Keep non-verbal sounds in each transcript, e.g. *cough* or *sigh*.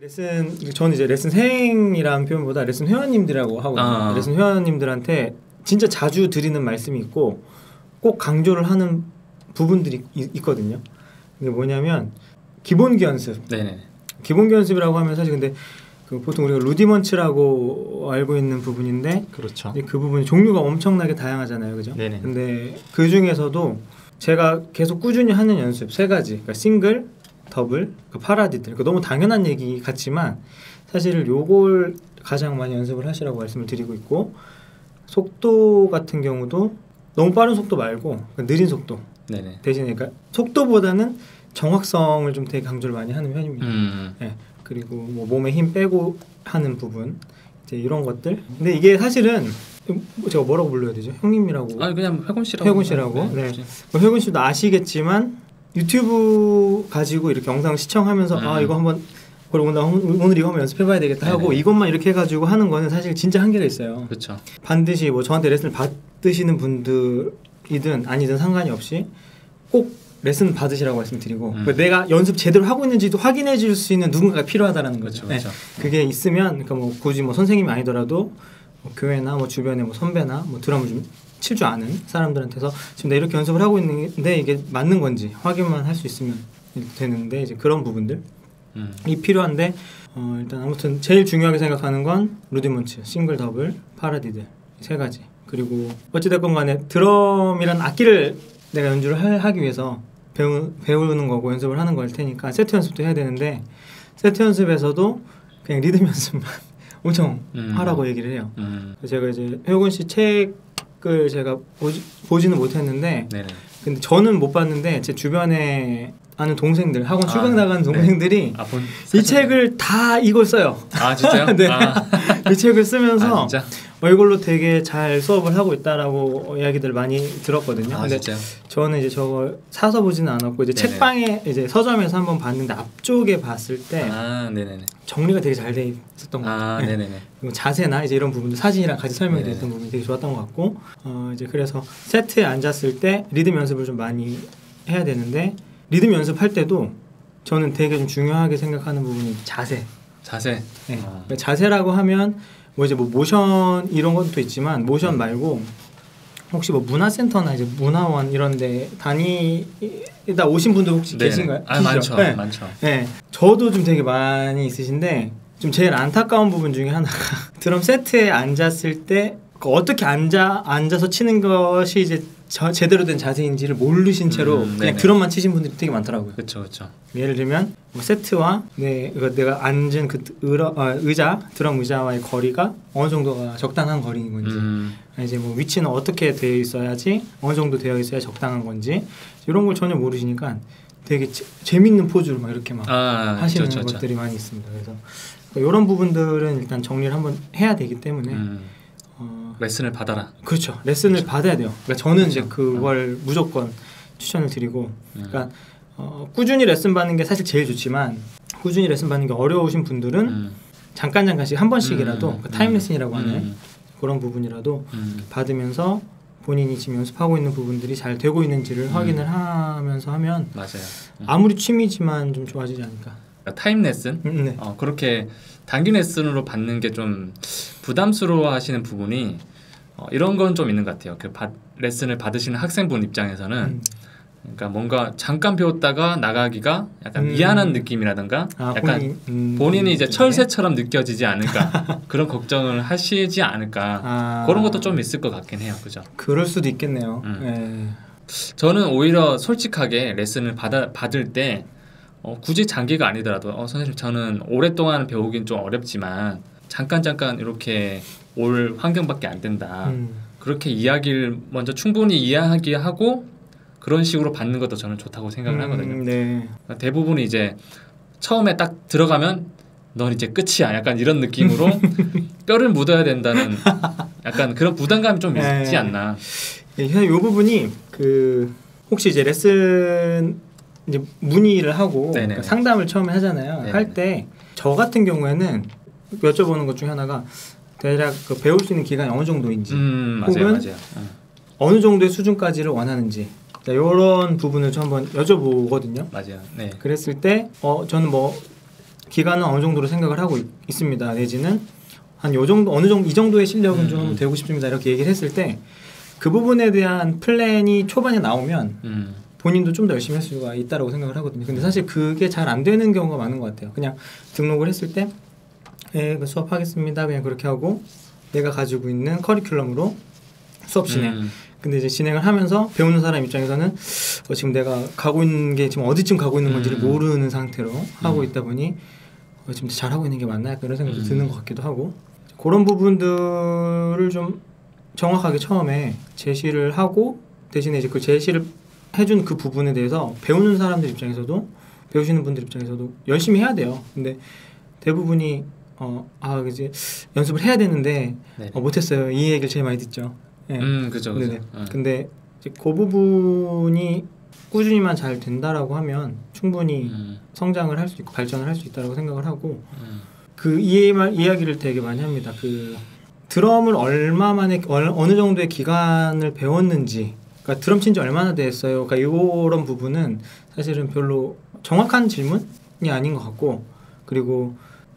레슨 저는 이제 레슨 생이라는 표현보다 레슨 회원님들이라고 하거든요. 아. 레슨 회원님들한테 진짜 자주 드리는 말씀이 있고 꼭 강조를 하는 부분들이 있, 있거든요. 이게 뭐냐면 기본기 연습. 네네. 기본기 연습이라고 하면 사실 근데 그 보통 우리가 루디먼츠라고 알고 있는 부분인데 그렇죠. 근데 그 부분이 종류가 엄청나게 다양하잖아요, 그죠? 네네. 근데 그 중에서도 제가 계속 꾸준히 하는 연습 세 가지, 그러니까 싱글, 더블, 그 파라디들. 그러니까 너무 당연한 얘기 같지만 사실 요걸 가장 많이 연습을 하시라고 말씀을 드리고 있고 속도 같은 경우도 너무 빠른 속도 말고 그 느린 속도 네네. 대신에 그러니까 속도보다는 정확성을 좀 되게 강조를 많이 하는 편입니다. 음. 예. 그리고 뭐 몸에 힘 빼고 하는 부분 이제 이런 것들. 근데 이게 사실은 제가 뭐라고 불러야 되죠? 형님이라고. 아 그냥 회곤 씨라고. 회곤 씨라고? 네. 그렇지. 뭐 혜군 씨도 아시겠지만 유튜브 가지고 이렇게 영상 시청하면서 아 음. 이거 한번 그리고 오늘, 오늘 이거 한번 연습해봐야 되겠다 하고 네네. 이것만 이렇게 해가지고 하는 거는 사실 진짜 한계가 있어요. 그렇죠. 반드시 뭐 저한테 레슨을 받으시는 분들이든 아니든 상관이 없이 꼭 레슨 받으시라고 말씀드리고 음. 그 내가 연습 제대로 하고 있는지도 확인해 줄 수 있는 누군가가 필요하다라는 거죠. 그렇죠. 네. 그렇죠. 그게 있으면 그러니까 뭐 굳이 뭐 선생님이 아니더라도 뭐 교회나 뭐 주변에 뭐 선배나 뭐 드럼을 좀 칠 줄 아는 사람들한테서 지금 내가 이렇게 연습을 하고 있는데 이게 맞는 건지 확인만 할 수 있으면 되는데 이제 그런 부분들이 음. 필요한데 어, 일단 아무튼 제일 중요하게 생각하는 건 rudiments, 싱글, 더블, paradiddle 이세 가지 그리고 어찌됐건 간에 드럼이란 악기를 내가 연주를 할- 하기 위해서 배우, 배우는 거고 연습을 하는 걸 테니까 세트 연습도 해야 되는데 세트 연습에서도 그냥 리듬 연습만 *laughs* 엄청 음. 하라고 얘기를 해요. 음. 제가 이제 효근 씨 책을 제가 보지, 보지는 못했는데 네네. 근데 저는 못 봤는데 제 주변에 아는 동생들 학원 아, 출강 나가는 네. 동생들이 아 본. 이 책을 다 이걸 써요. 아 진짜요? *laughs* 네. 아, 이 책을 쓰면서 아. 어, 이걸로 되게 잘 수업을 하고 있다라고 이야기들 많이 들었거든요. 아 진짜요? 저는 이제 저걸 사서 보지는 않았고 이제 네네. 책방에 이제 서점에서 한번 봤는데 앞쪽에 봤을 때아 네네네. 정리가 되게 잘 돼 있었던 것아 같아요. 네. 네네네. 그리고 자세나 이제 이런 부분들 사진이랑 같이 설명이 네네. 됐던 부분이 되게 좋았던 것 같고 어 이제 그래서 세트에 앉았을 때 리듬 연습을 좀 많이 해야 되는데 리듬 연습할 때도 저는 되게 좀 중요하게 생각하는 부분이 자세. 자세. 네. 어. 그러니까 자세라고 하면 뭐 이제 뭐 모션 이런 것도 있지만 모션 말고 혹시 뭐 문화센터나 이제 문화원 이런데 다니다 오신 분들 혹시 네네. 계신가요? 아 많죠. 네. 많죠. 네, 저도 좀 되게 많이 있으신데 좀 제일 안타까운 부분 중에 하나가 *laughs* 드럼 세트에 앉았을 때그 어떻게 앉아 앉아서 치는 것이 이제 저, 제대로 된 자세인지를 모르신 채로 음, 그냥. 드럼만 치신 분들이 되게 많더라고요. 그렇죠 그렇죠. 예를 들면 뭐 세트와 내 이거 내가 앉은 그 의러, 아, 의자 드럼 의자와의 거리가 어느 정도가 적당한 거리인 건지 음. 이제 뭐 위치는 어떻게 되어 있어야지 어느 정도 되어 있어야 적당한 건지 이런 걸 전혀 모르시니까 되게 재, 재밌는 포즈를 막 이렇게 막 아 하시는 그렇죠. 것들이 많이 있습니다. 그래서 이런 부분들은 일단 정리를 한번 해야 되기 때문에 음. 어, 레슨을 받아라. 그렇죠 레슨을 받아야 돼요. 그러니까 저는 이제 그렇죠. 그걸 무조건 추천을 드리고 음. 그러니까 어, 꾸준히 레슨 받는 게 사실 제일 좋지만 꾸준히 레슨 받는 게 어려우신 분들은 음. 잠깐 잠깐씩 한 번씩이라도 음, 그 타임 음, 레슨이라고 하는 음, 그런 부분이라도 음. 받으면서 본인이 지금 연습하고 있는 부분들이 잘 되고 있는지를 음. 확인을 하면서 하면 맞아요. 음. 아무리 취미지만 좀 좋아지지 않을까. 그러니까 타임 레슨 음, 네. 어, 그렇게 단기 레슨으로 받는 게 좀 부담스러워하시는 부분이 어, 이런 건 좀 있는 것 같아요. 그 받- 레슨을 받으시는 학생분 입장에서는 음. 그러니까 뭔가 잠깐 배웠다가 나가기가 약간 음. 미안한 느낌이라든가 아, 약간 본인, 음, 본인이 이제? 철새처럼 느껴지지 않을까 *laughs* 그런 걱정을 하시지 않을까 아, 그런 것도 좀 있을 것 같긴 해요. 그죠? 그럴 수도 있겠네요. 음. 예. 저는 오히려 솔직하게 레슨을 받아, 받을 때 어, 굳이 장기가 아니더라도 어, 선생님 저는 오랫동안 배우긴 좀 어렵지만 잠깐 잠깐 이렇게 올 환경밖에 안 된다. 음. 그렇게 이야기를 먼저 충분히 이야기하고 그런 식으로 받는 것도 저는 좋다고 생각을 음, 하거든요. 네. 그러니까 대부분이 이제 처음에 딱 들어가면 넌 이제 끝이야. 약간 이런 느낌으로 *laughs* 뼈를 묻어야 된다는 약간 그런 부담감이 좀 네. 있지 않나. 예, 이 부분이 그 혹시 이제 레슨 이제 문의를 하고. 그러니까 상담을 처음에 하잖아요. 할 때 저 같은 경우에는 여쭤보는 것 중에 하나가 대략 그 배울 수 있는 기간이 어느 정도인지 음 맞아요 혹은 맞아요. 어. 어느 정도의 수준까지를 원하는지 이런 부분을 좀 한번 여쭤보거든요. 맞아요. 네. 그랬을 때 어 저는 뭐 기간은 어느 정도로 생각을 하고 있, 습니다 내지는 한 요 정도 어느 정도 이 정도의 실력은 음. 좀 되고 싶습니다. 이렇게 얘기를 했을 때 그 부분에 대한 플랜이 초반에 나오면 음. 본인도 좀 더 열심히 할 수가 있다라고 생각을 하거든요. 근데 사실 그게 잘 안 되는 경우가 많은 것 같아요. 그냥 등록을 했을 때 예, 그 수업하겠습니다. 그냥 그렇게 하고 내가 가지고 있는 커리큘럼으로 수업 진행. 음. 근데 이제 진행을 하면서 배우는 사람 입장에서는 어, 지금 내가 가고 있는 게 지금 어디쯤 가고 있는 건지를 음. 모르는 상태로 하고 있다 보니 어, 지금 잘 하고 있는 게 맞나 이런 생각도 음. 드는 것 같기도 하고 그런 부분들을 좀 정확하게 처음에 제시를 하고 대신에 이제 그 제시를 해준 그 부분에 대해서 배우는 사람들 입장에서도 배우시는 분들 입장에서도 열심히 해야 돼요. 근데 대부분이 어 아 이제 연습을 해야 되는데 네. 어, 못했어요. 이 얘기를 제일 많이 듣죠. 예. 음, 그죠. 어. 근데 이제 그 부분이 꾸준히만 잘 된다라고 하면 충분히 음, 성장을 할 수 있고 발전을 할 수 있다라고 생각을 하고 음. 그 이해말 이야기를 되게 많이 합니다. 그 드럼을 얼마 만에 얼- 어느 정도의 기간을 배웠는지, 그러니까 드럼 친 지 얼마나 됐어요. 그러니까 이런 부분은 사실은 별로 정확한 질문이 아닌 것 같고, 그리고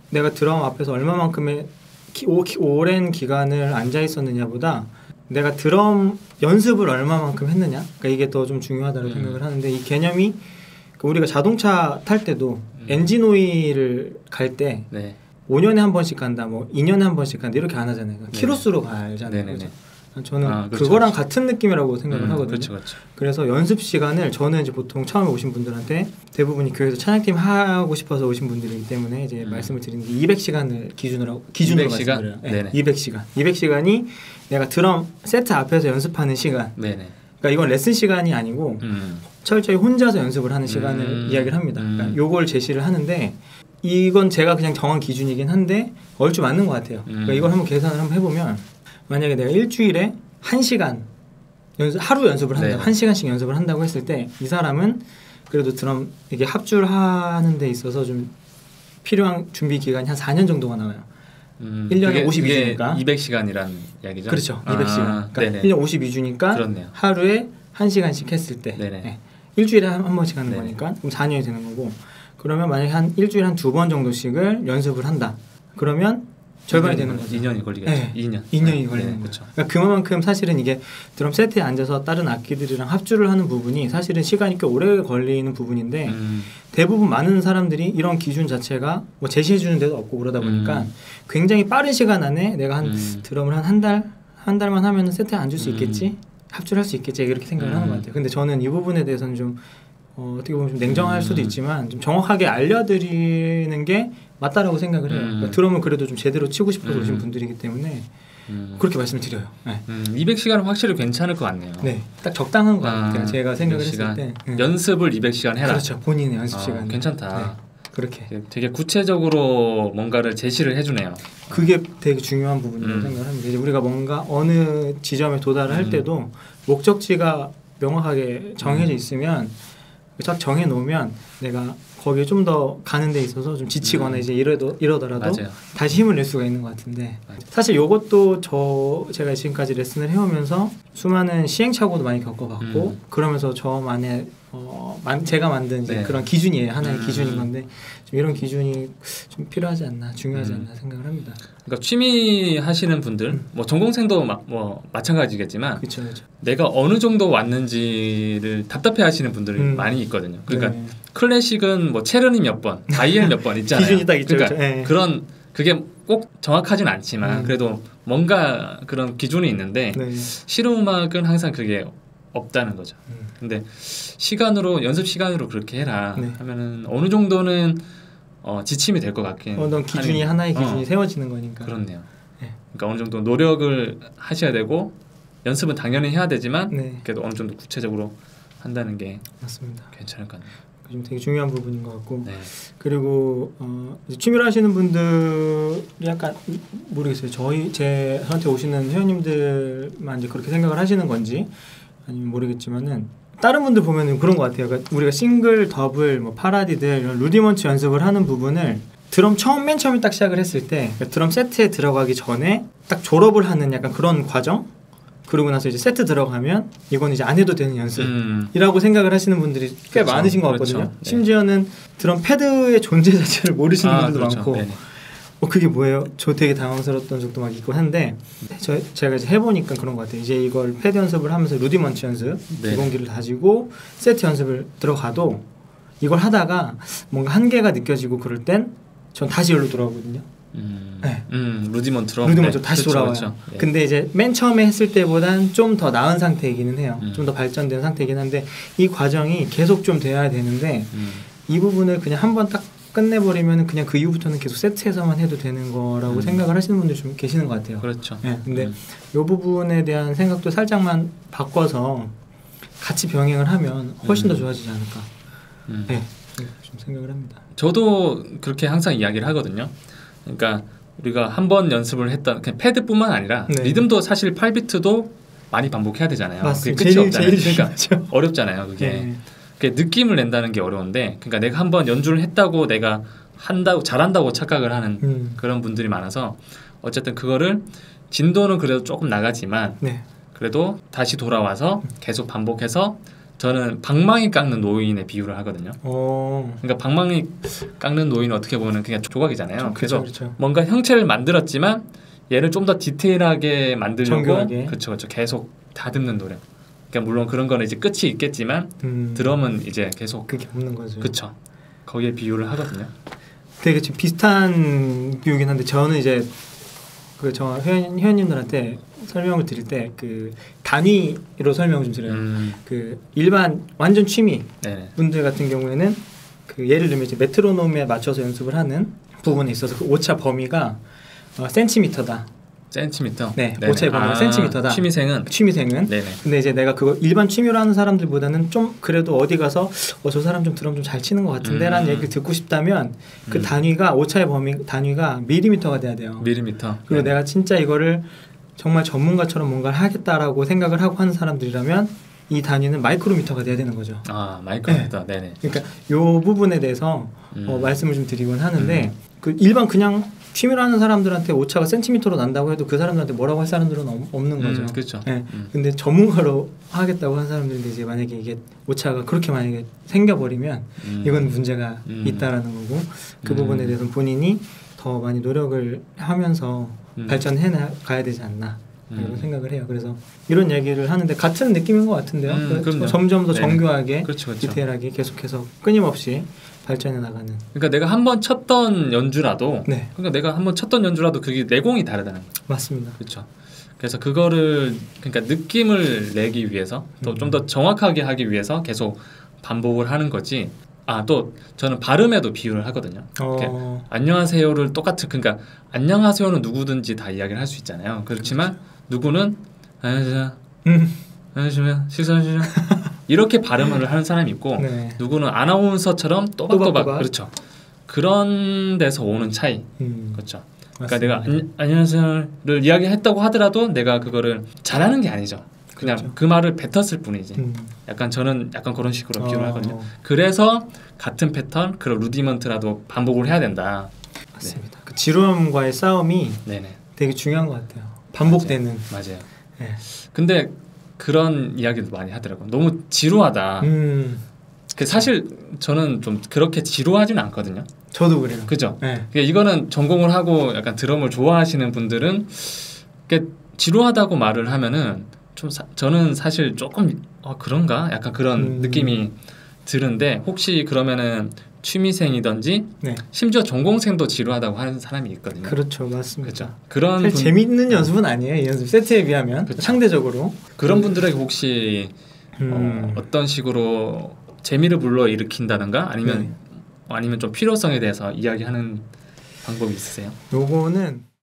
내가 드럼 앞에서 얼마만큼의 기, 오, 기- 오랜 기간을 앉아 있었느냐보다 내가 드럼 연습을 얼마만큼 했느냐, 그러니까 이게 더 좀 중요하다고 음. 생각을 하는데 이 개념이 그 우리가 자동차 탈 때도 음. 엔진 오일을 갈때 네. 5년에 한 번씩 간다, 뭐 2년에 한 번씩 간다 이렇게 안 하잖아요. 그러니까 네네. 키로수로 가잖아요. 네네네. 그죠? 저는 아, 그렇죠, 그거랑 그렇죠. 같은 느낌이라고 생각을 음, 하거든요. 그렇죠, 그렇죠. 그래서 연습 시간을 저는 이제 보통 처음에 오신 분들한테 대부분이 교회에서 찬양팀 하고 싶어서 오신 분들이기 때문에 이제 음. 말씀을 드리는 게 200시간을 기준으로 기준으로 200 시간? 말씀드려요. 네, 네네. 200시간. 200시간이 내가 드럼 세트 앞에서 연습하는 시간. 네네. 그러니까 이건 레슨 시간이 아니고 음. 철저히 혼자서 연습을 하는 시간을 음. 이야기를 합니다. 그러니까 음. 요걸 제시를 하는데 이건 제가 그냥 정한 기준이긴 한데 얼추 맞는 것 같아요. 그러니까 음. 이걸 한번 계산을 한번 해보면 만약에 내가 일주일에 한 시간 연습 하루 연습을 한다, 네. 한 시간씩 연습을 한다고 했을 때 이 사람은 그래도 드럼 이게 합주를 하는 데 있어서 좀 필요한 준비 기간이 한 4년 정도가 나와요. 음. 1년에 그게- 52주니까. 그게 200시간이란 이야기죠. 그렇죠. 아, 200시간. 그러니까 네네. 1년 52주니까 그렇네요. 하루에 한 시간씩 했을 때. 네. 일주일에 한, 한 번씩 하는 네네. 거니까 그럼 4년이 되는 거고 그러면 만약에 한 일주일에 한 두 번 정도씩을 연습을 한다. 그러면 절반이 되는 거죠. 2년이 걸리겠죠. 네. 2년. 2년이 걸리는 거죠. 그렇죠. 그러니까 그만큼 사실은 이게 드럼 세트에 앉아서 다른 악기들이랑 합주를 하는 부분이 사실은 시간이 꽤 오래 걸리는 부분인데 음. 대부분 많은 사람들이 이런 기준 자체가 뭐 제시해 주는 데도 없고 그러다 보니까 음. 굉장히 빠른 시간 안에 내가 한 음. 드럼을 한 한 달, 한 달만 하면 세트에 앉을 수 음. 있겠지? 합주를 할 수 있겠지? 이렇게 생각을 음. 하는 것 같아요. 근데 저는 이 부분에 대해서는 좀 어, 어떻게 보면 좀 냉정할 음. 수도 있지만 좀 정확하게 알려드리는 게 맞다라고 생각을 해요. 음. 그러니까 드럼을 그래도 좀 제대로 치고 싶어서 음. 오신 분들이기 때문에 음. 그렇게 말씀드려요. 네. 음, 200시간은 확실히 괜찮을 것 같네요. 네, 딱 적당한 것 아, 같아요. 제가 생각을 200시간. 했을 때. 네. 연습을 200시간 해라. 그렇죠. 본인의 연습 아, 시간. 괜찮다. 그렇게. 되게- 구체적으로 뭔가를 제시를 해주네요. 그게 되게 중요한 부분이라고 음. 생각을 합니다. 이제 우리가 뭔가 어느 지점에 도달을 할 음. 때도 목적지가 명확하게 정해져 음. 있으면 딱 정해 놓으면 내가 거기에 좀 더 가는 데 있어서 좀 지치거나 음. 이제 이러도 이러더라도 맞아요. 다시 힘을 낼 수가 있는 것 같은데 맞아요. 사실 이것도 저 제가 지금까지 레슨을 해오면서 수많은 시행착오도 많이 겪어봤고 음. 그러면서 저만의 어, 만, 제가 만든 이제 네. 그런 기준이에요 하나의 음. 기준인 건데 좀 이런 기준이 좀 필요하지 않나 중요하지 음. 않나 생각을 합니다. 그러니까 취미 하시는 분들, 음. 뭐 전공생도 마, 뭐 마찬가지겠지만 그렇죠, 그렇죠. 내가 어느 정도 왔는지를 답답해 하시는 분들이 음. 많이 있거든요. 그러니까 네. 클래식은 뭐 체르니 몇 번, 바이엘 몇 번 있잖아요. 기준이 딱 있죠, 그러니까. 예. 그런 그게 꼭 정확하진 않지만 음. 그래도 뭔가 그런 기준이 있는데 네. 실용음악은 항상 그게 없다는 거죠. 음. 근데 시간으로 연습 시간으로 그렇게 해라 네. 하면은 어느 정도는 어, 지침이 될 것 같긴. 어떤 기준이 하네요. 하나의 기준이 어, 세워지는 거니까. 그렇네요. 네. 그러니까 어느 정도 노력을 하셔야 되고 연습은 당연히 해야 되지만 네, 그래도 어느 정도 구체적으로 한다는 게 맞습니다. 괜찮을 것 같네요. 좀 되게 중요한 부분인 것 같고 네. 그리고 어, 취미를 하시는 분들이 약간 모르겠어요. 저희 제 저한테 오시는 회원님들만 이제 그렇게 생각을 하시는 건지 아니면 모르겠지만은 다른 분들 보면은 그런 것 같아요. 그러니까 우리가 싱글, 더블, 뭐 paradiddle 이런 rudiment 연습을 하는 부분을 드럼 처음 맨 처음에 딱 시작을 했을 때 그러니까 드럼 세트에 들어가기 전에 딱 졸업을 하는 약간 그런 과정 그러고 나서 이제 세트 들어가면 이건 이제 안 해도 되는 연습. 음. 이라고 생각을 하시는 분들이 꽤 그렇죠. 많으신 것 그렇죠. 같거든요. 네. 심지어는 드럼 패드의 존재 자체를 모르시는 아, 분들도 그렇죠. 많고, 네네. 어 그게 뭐예요? 저 되게 당황스러웠던 적도 막 있고 한데, 저 제가 이제 해보니까 그런 것 같아요. 이제 이걸 패드 연습을 하면서 rudiment 연습, 네. 기본기를 다지고 세트 연습을 들어가도 이걸 하다가 뭔가 한계가 느껴지고 그럴 땐 전 다시 여기로 돌아오거든요. 음. 네. 음, rudiment로. rudiment 네. 다시 그렇죠, 돌아와요. 그렇죠. 네. 근데 이제 맨 처음에 했을 때보단 좀 더 나은 상태이기는 해요. 음. 좀더 발전된 상태이긴 한데 이 과정이 계속 좀 돼야 되는데 음. 이 부분을 그냥 한번 딱 끝내버리면 그냥 그 이후부터는 계속 세트에서만 해도 되는 거라고 음. 생각을 하시는 분들 좀 계시는 것 같아요. 그렇죠. 네, 근데 음. 이 부분에 대한 생각도 살짝만 바꿔서 같이 병행을 하면 훨씬 더 음. 좋아지지 않을까. 음. 네, 좀 생각을 합니다. 저도 그렇게 항상 이야기를 하거든요. 그러니까 우리가 한 번 연습을 했던 그냥 패드뿐만 아니라 네. 리듬도 사실 8비트도 많이 반복해야 되잖아요. 맞습니다. 그게 끝이 제일 없잖아요. 제일 그러니까. 어렵잖아요. 그게. 네. 느낌을 낸다는 게 어려운데 그러니까 내가 한번 연주를 했다고 내가 한다고 잘한다고 착각을 하는 음, 그런 분들이 많아서 어쨌든 그거를 진도는 그래도 조금 나가지만 네. 그래도 다시 돌아와서 계속 반복해서 저는 방망이 깎는 노인의 비유를 하거든요. 어, 그러니까 방망이 깎는 노인은 어떻게 보면 그냥 조각이잖아요. 그래서 그렇죠. 뭔가 형체를 만들었지만 얘를 좀 더 디테일하게 만들려고. 그렇죠, 그렇죠. 계속 다듬는 노래. 그러니까 물론 그런 거는 이제 끝이 있겠지만 음, 드럼은 이제 계속 그게 없는 거죠. 그렇죠. 거기에 비유를 하거든요. 되게 좀 비슷한 비유긴 한데 저는 이제 그저 회원 회원님들한테 설명을 드릴 때 그 단위로 설명을 좀 드려요. 음, 그 일반 완전 취미 네. 분들 같은 경우에는 그 예를 들면 이제 메트로놈에 맞춰서 연습을 하는 부분에 있어서 그 오차 범위가 어, 센티미터다. 센티미터. 네, 네네. 오차의 범위가 센티미터다. 취미생은 취미생은. 네네. 근데 이제 내가 그거 일반 취미로 하는 사람들보다는 좀 그래도 어디 가서 어 저 사람 좀 드럼 좀 잘 치는 것 같은데라는 음. 얘기를 듣고 싶다면 그 음. 단위가 오차의 범위 단위가 밀리미터가 돼야 돼요. 밀리미터. 그리고 네. 내가 진짜 이거를 정말 전문가처럼 뭔가를 하겠다라고 생각을 하고 하는 사람들이라면 이 단위는 마이크로미터가 돼야 되는 거죠. 아 마이크로미터. 네. 네 그러니까 요 부분에 대해서 음. 어, 말씀을 좀 드리곤 하는데 그 일반 그냥 취미로 하는 사람들한테 오차가 센티미터로 난다고 해도 그 사람들한테 뭐라고 할 사람들은 없- 없는 거죠. 음, 그렇죠. 네. 음. 근데 전문가로 하겠다고 한 사람들인데 이제 만약에 이게 오차가 그렇게 만약에 생겨버리면 음. 이건 문제가 음. 있다라는 거고 그 음. 부분에 대해서는 본인이 더 많이 노력을 하면서 음. 발전해 가야 되지 않나 음. 생각을 해요. 그래서 이런 얘기를 하는데 같은 느낌인 것 같은데요. 음, 그 그럼요. 점점 더 네. 정교하게 그렇죠, 그렇죠. 디테일하게 계속해서 끊임없이 발전해 나가는. 그러니까 내가 한 번 쳤던 연주라도 네, 그러니까 내가 한 번 쳤던 연주라도 그게 내공이 다르다는 거죠. 맞습니다. 그렇죠. 그래서 그거를 그러니까 느낌을 내기 위해서 또 음. 좀더 정확하게 하기 위해서 계속 반복을 하는 거지. 아 또 저는 발음에도 비유를 하거든요. 어, 안녕하세요를 똑같은 그러니까 안녕하세요는 누구든지 다 이야기를 할 수 있잖아요. 그렇지만 누구는 안녕하세요, 음, 안녕하세요, 식사하시죠 이렇게 발음을 하는 사람이 있고 네, 누구는 아나운서처럼 또박또박 또박또박. 그렇죠. 그런 데서 오는 차이 음, 그렇죠. 그러니까 맞습니다. 내가 안, 안녕하세요를 이야기했다고 하더라도 내가 그거를 잘하는 게 아니죠. 그냥 그렇죠. 그 말을 뱉었을 뿐이지. 음, 약간 저는 약간 그런 식으로 비유를 어, 하거든요. 그래서 같은 패턴, 그런 루디먼트라도 반복을 해야 된다. 맞습니다. 그 지루함과의 싸움이 네네 되게 중요한 것 같아요. 반복되는. 맞아요. 네. 근데 그런 이야기도 많이 하더라고. 요 너무 지루하다. 음, 그 사실 저는 좀 그렇게 지루하지는 않거든요. 저도 그래요. 그죠? 네. 그러니까 이거는 전공을 하고 약간 드럼을 좋아하시는 분들은 그게 지루하다고 말을 하면은 좀 사- 저는 사실 조금 어, 그런가 약간 그런 음. 느낌이 드는데 혹시 그러면은 취미생이든지 네, 심지어 전공생도 지루하다고 하는 사람이 있거든요. 그렇죠, 맞습니다. 그렇죠. 그런 분, 재밌는 연습은 아니에요. 이 연습 세트에 비하면 그쵸. 상대적으로. 그런 분들에게 혹시 음, 어, 어떤 식으로 재미를 불러 일으킨다든가 아니면 네. 아니면 좀 필요성에 대해서 이야기하는 방법이 있으세요? 요거는